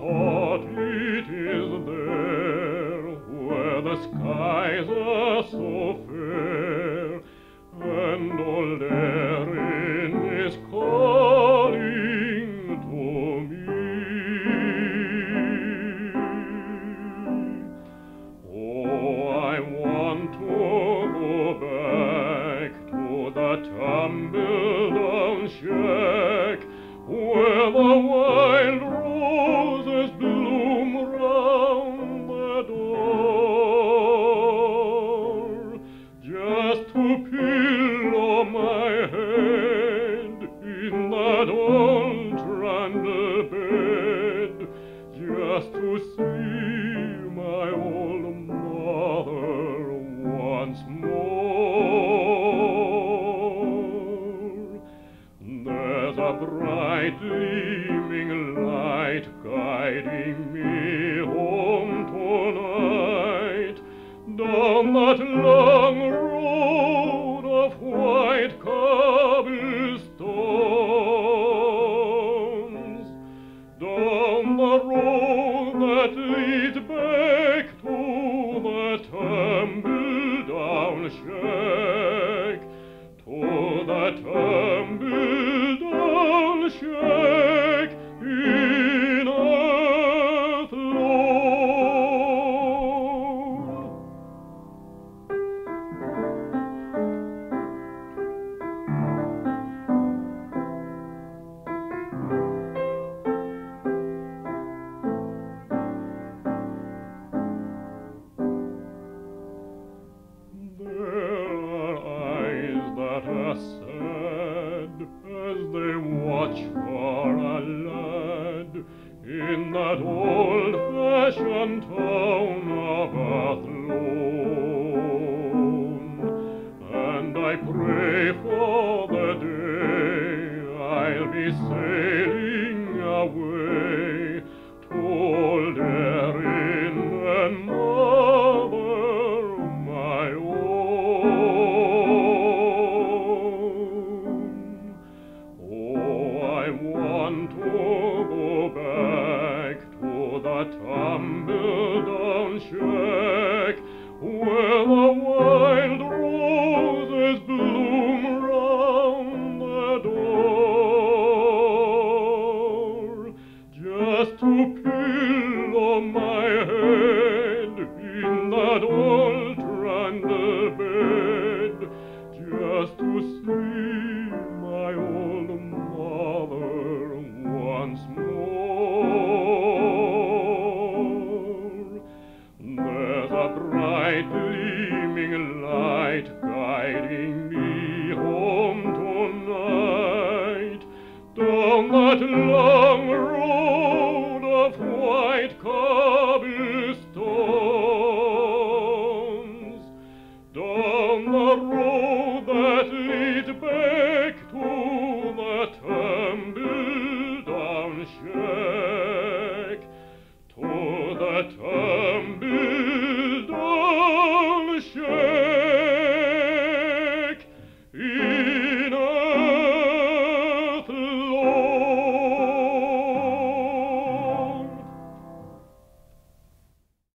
what it is there where the skies are so fair and all therein is calling to me. Oh, I want to go back to the tumble down shack where the wild head in that old trundle bed just to see my old mother once more. There's a bright gleaming light guiding me home tonight down that long Sure. sad as they watch to white cobblestones down the road that lead back to the tumble down shack to the tumble